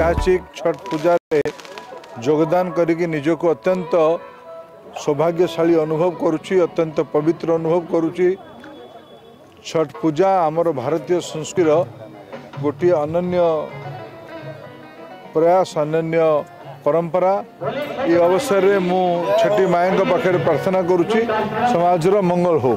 ଐତିହାସିକ ଛଟ୍ ପୂଜାରେ ଯୋଗଦାନ କରିକି ନିଜକୁ ଅତ୍ୟନ୍ତ ସୌଭାଗ୍ୟଶାଳୀ ଅନୁଭବ କରୁଛି ଅତ୍ୟନ୍ତ ପବିତ୍ର ଅନୁଭବ କରୁଛି। ଛଟ୍ ପୂଜା ଆମର ଭାରତୀୟ ସଂସ୍କୃତିର ଗୋଟିଏ ଅନନ୍ୟ ପ୍ରୟାସ ଅନନ୍ୟ ପରମ୍ପରା। ଏ ଅବସରରେ ମୁଁ ଛଟି ମାଏଙ୍କ ପାଖରେ ପ୍ରାର୍ଥନା କରୁଛି ସମାଜର ମଙ୍ଗଳ ହଉ।